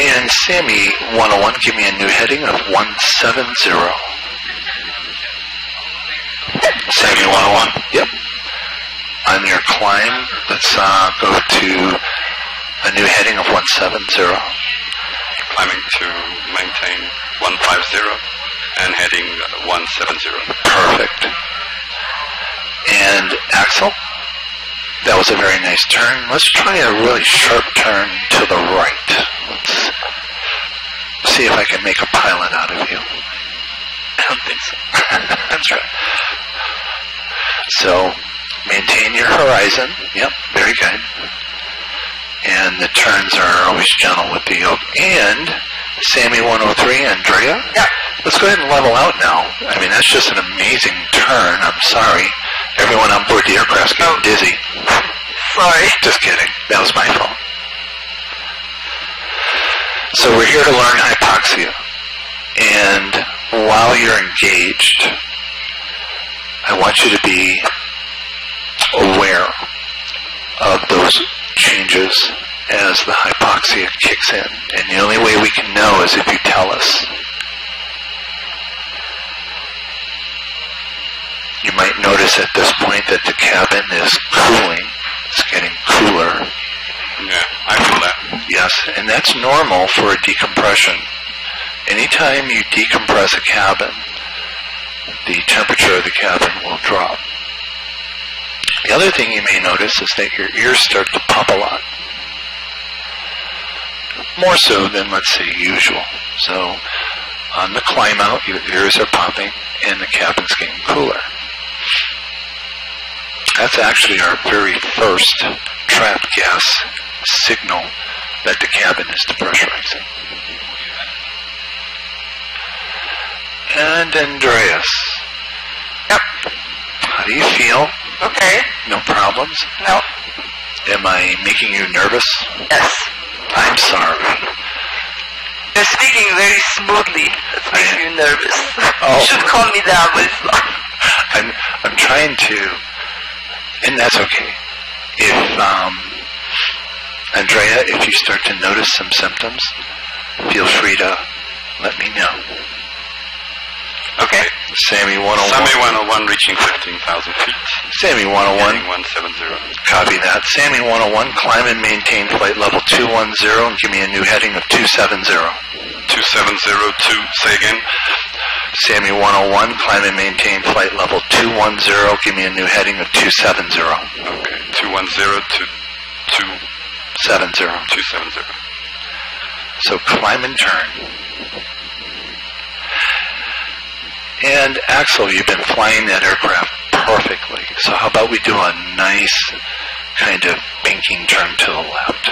And Sammy 101, give me a new heading of 170. Sammy 101. Yep. On your climb, let's uh, go to a new heading of 170. Climbing to maintain 150 and heading 170. Perfect. And Axel, that was a very nice turn. Let's try a really sharp turn to the right. Let's see if I can make a pilot out of you. I don't think so. That's right. So maintain your horizon. Yep, very good. And the turns are always gentle with the yoke. And Sammy 103, Andrea. Yeah. Let's go ahead and level out now. I mean, that's just an amazing turn. I'm sorry. Everyone on board the aircraft's getting Oh. dizzy. Sorry. Just kidding. That was my fault. So we're here to learn hypoxia. And while you're engaged, I want you to be aware of those changes as the hypoxia kicks in. And the only way we can know is if you tell us. Might notice at this point that the cabin is cooling. It's getting cooler. Yeah, I feel that. Yes, and that's normal for a decompression. Anytime you decompress a cabin, the temperature of the cabin will drop. The other thing you may notice is that your ears start to pop a lot. More so than, let's say, usual. So, on the climb out, your ears are popping and the cabin's getting cooler. That's actually our very first trapped gas signal that the cabin is depressurizing. And Andreas. Yep. How do you feel? Okay. No problems? No. Am I making you nervous? Yes. I'm sorry. You're speaking very smoothly. That makes me nervous. Oh. You should calm me down, but it's not. I'm I'm trying to, and that's okay. If um, Andrea, if you start to notice some symptoms, feel free to let me know. Okay. Sammy 101. Sammy 101 reaching 15,000 feet. Sammy 101. 170. Copy that. Sammy 101. Climb and maintain flight level 210 and give me a new heading of 270. 2702, say again. Sammy 101. Climb and maintain flight level 210. Give me a new heading of 270. Okay, 210 to 2, 70. 270. So climb and turn. And Axel, you've been flying that aircraft perfectly. So how about we do a nice kind of banking turn to the left?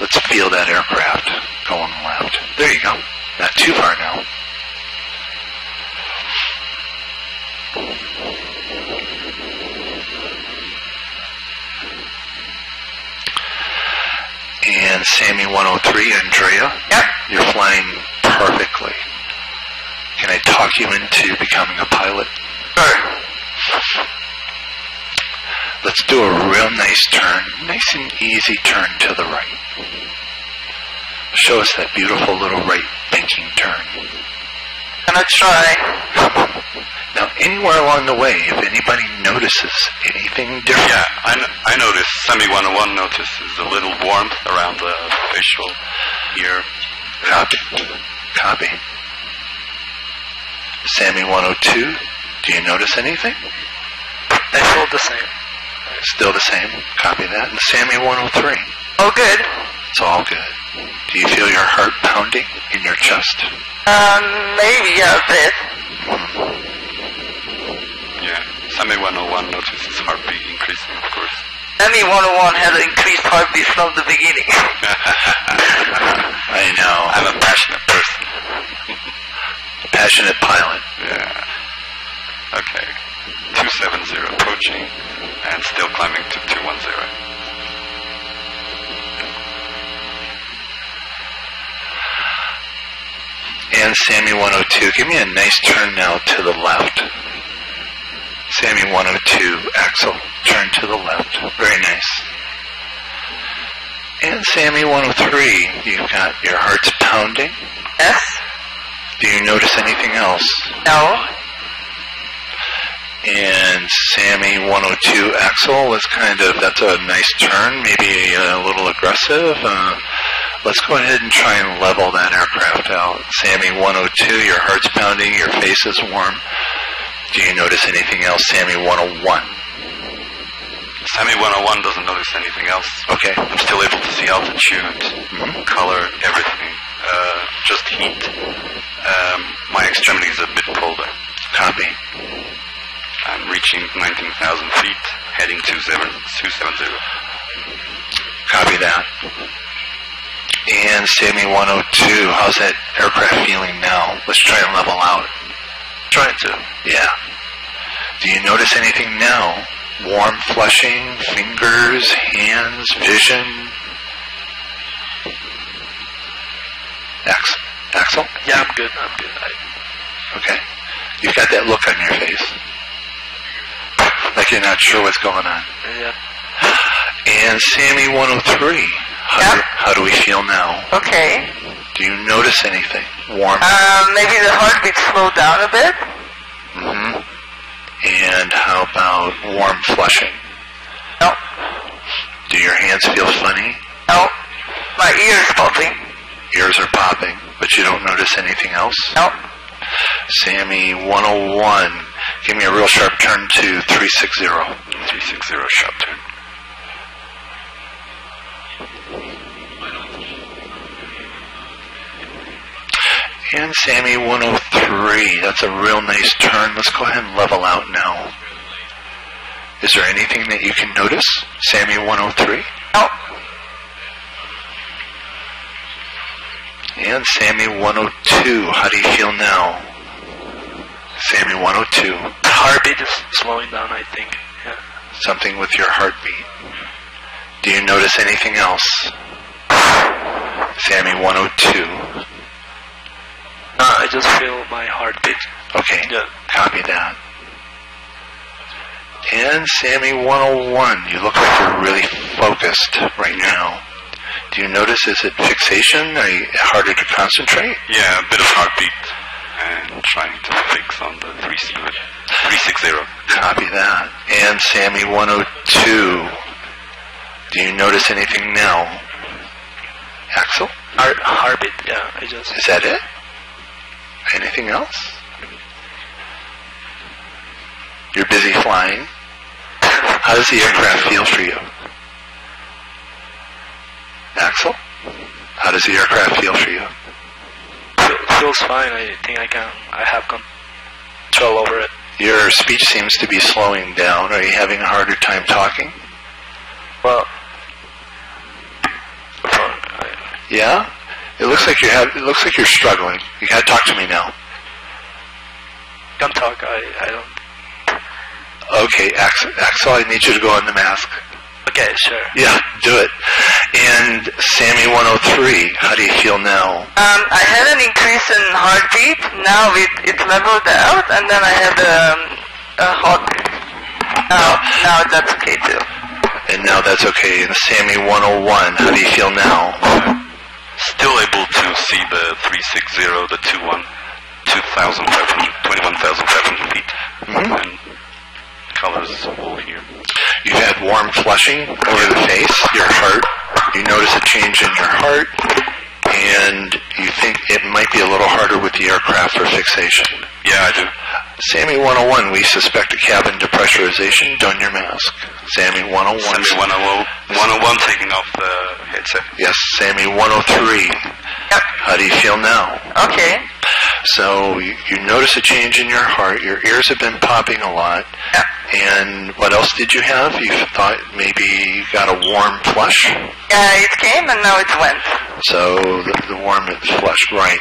Let's feel that aircraft going left. There you go. Not too far now. And Sammy 103, Andrea, Yep. you're flying perfectly. Can I talk you into becoming a pilot? Sure. Let's do a real nice turn, nice and easy turn to the right. Show us that beautiful little right banking turn. Gonna try. Now, anywhere along the way, if anybody notices anything different, Yeah, I, n- I noticed, Sammy 101 notices a little warmth around the facial ear. copy. Copy. Sammy 102, do you notice anything? I feel the same. Still the same. Copy that. And Sammy 103, Oh, good. it's all good. Do you feel your heart pounding in your chest? Um, maybe a bit. Yeah, Sammy 101 notices heartbeat increasing, of course. Emmy 101 had an increased heartbeat from the beginning. I know. I'm a passionate person. Passionate pilot. Yeah. Okay. 270 approaching and still climbing to 210. And Sammy 102, give me a nice turn now to the left. Sammy 102, Axel, turn to the left. Very nice. And Sammy 103, you've got your heart's pounding. Yes. Do you notice anything else? No. And Sammy 102 Axel was kind of, that's a nice turn, maybe a little aggressive. Uh, let's go ahead and try and level that aircraft out. Sammy 102, your heart's pounding, your face is warm. Do you notice anything else? Sammy 101. Sammy 101 doesn't notice anything else. Okay. I'm still able to see altitude, Mhm. color, everything. Uh, just heat. Um, my extremities are a bit colder. Copy. I'm reaching 19,000 feet, heading to 270. Copy that. And Sammy 102, how's that aircraft feeling now? Let's try and level out. Trying to. Yeah. Do you notice anything now? Warm flushing, fingers, hands, vision? Ax- Axel? Yeah, I'm good. I'm good. I, Okay. You've got that look on your face. Like you're not sure what's going on. yeah. And Sammy 103, how, do, how do we feel now? Okay. Do you notice anything? Warm? Um, maybe the heartbeat slowed down a bit. Mm-hmm. And how about warm flushing? No. Do your hands feel funny? No. My ears popping. Ears are popping, but you don't notice anything else? No. Sammy 101, give me a real sharp turn to 360. 360 sharp turn. And Sammy 103, that's a real nice turn. Let's go ahead and level out now. Is there anything that you can notice? Sammy 103? No. And Sammy 102, how do you feel now? Sammy 102, The heartbeat is slowing down, I think. Yeah. something with your heartbeat. Do you notice anything else? Sammy 102. No, uh, I just feel my heartbeat. Okay, Yeah. copy that. And Sammy 101, you look like you're really focused right now. Do you notice, is it fixation? Are you harder to concentrate? Yeah, a bit of heartbeat. And trying to fix on the 360. 360. Copy that. And Sammy 102, do you notice anything now? Axel, Heart, heartbeat, yeah. I just. is that it? Anything else? You're busy flying. How does the aircraft feel for you? Axel, how does the aircraft feel for you? Feel, feels fine. I think I can. I have control over it. Your speech seems to be slowing down. Are you having a harder time talking? Well. for- I, Yeah? It looks like you're have, it looks like you're struggling. You gotta talk to me now. can talk. I, I don't. Okay, Axel, Axel, I need you to go on the mask. Okay, sure. Yeah, do it. And Sammy 103, how do you feel now? Um, I had an increase in heartbeat. Now it, it leveled out, and then I had um, a hot. Now, now that's okay too. And now that's okay. And Sammy 101, how do you feel now? Still able to see the 360, the 21, 2,500, 21,500 feet. Mhm. And colors all here. You've had warm flushing over the face, your heart. You notice a change in your heart, and you think it might be a little harder with the aircraft for fixation. Yeah, I do. Sammy 101, we suspect a cabin depressurization. Don your mask. Sammy 101. Sammy 101, 101 taking off the headset. Yes, Sammy 103. Yep. How do you feel now? Okay. So you, you notice a change in your heart. Your ears have been popping a lot. And what else did you have? You thought maybe you got a warm flush. Yeah, it came and now it went. So the, the warm and flush, right.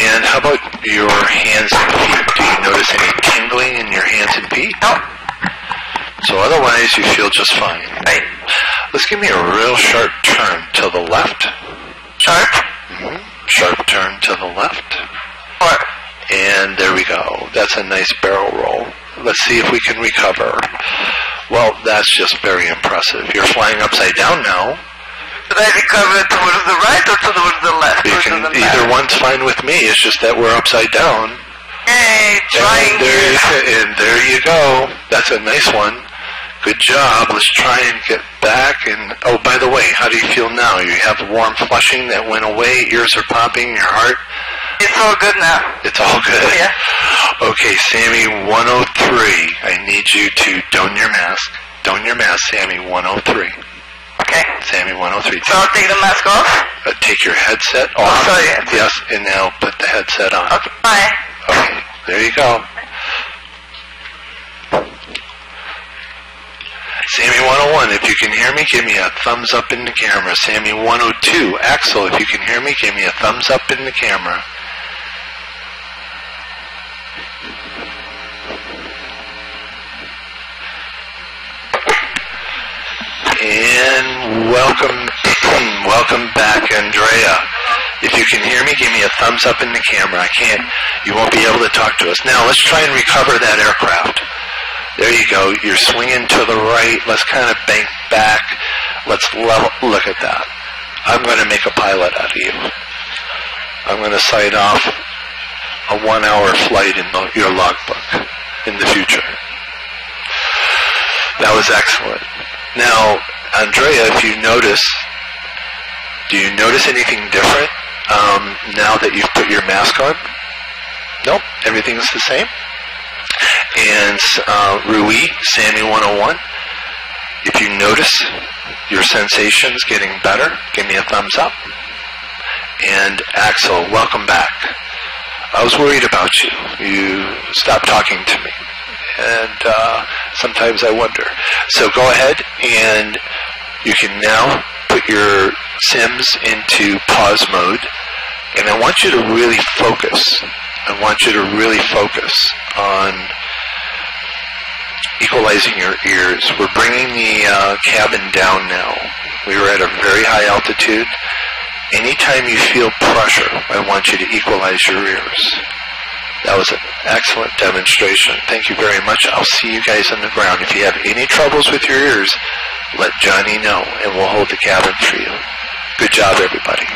And how about your hands and feet? Do you notice any tingling in your hands and feet? No. So otherwise you feel just fine. Right. Let's give me a real sharp turn to the left. Sharp. hmm Sharp turn to the left. And there we go. That's a nice barrel roll. Let's see if we can recover. Well, that's just very impressive. You're flying upside down now. Should I recover towards the right or towards the left? You can doesn't either matter? one's fine with me. It's just that we're upside down. Hey, trying And there, here. and there you go. That's a nice one. Good job. Let's try and get back. And oh, by the way, how do you feel now? You have warm flushing that went away. Ears are popping. Your heart. It's all good now. It's all good. Yeah. Okay, Sammy 103. I need you to don your mask. Don your mask, Sammy 103. Okay. Sammy 103. So I'll take the mask off. Uh, take your headset off. sorry. Yes, and now put the headset on. Okay. Bye. Okay, there you go. Sammy 101, if you can hear me, give me a thumbs up in the camera. Sammy 102, Axel, if you can hear me, give me a thumbs up in the camera. And welcome, welcome back, Andrea. If you can hear me, give me a thumbs up in the camera. I can't, you won't be able to talk to us. Now, let's try and recover that aircraft. There you go. You're swinging to the right. Let's kind of bank back. Let's level, look at that. I'm going to make a pilot out of you. I'm going to sign off a one hour flight in your logbook in the future. That was excellent. Now, Andrea, if you notice, do you notice anything different um, now that you've put your mask on? Nope, everything's the same. And uh, Rui, Sammy 101, if you notice your sensations getting better, give me a thumbs up. And Axel, welcome back. I was worried about you. You stopped talking to me. And uh, sometimes I wonder. So go ahead and you can now put your Sims into pause mode. And I want you to really focus. I want you to really focus on equalizing your ears. We're bringing the uh, cabin down now. We were at a very high altitude. Anytime you feel pressure, I want you to equalize your ears. That was an excellent demonstration. Thank you very much. I'll see you guys on the ground. If you have any troubles with your ears, let Johnny know, and we'll hold the cabin for you. Good job, everybody.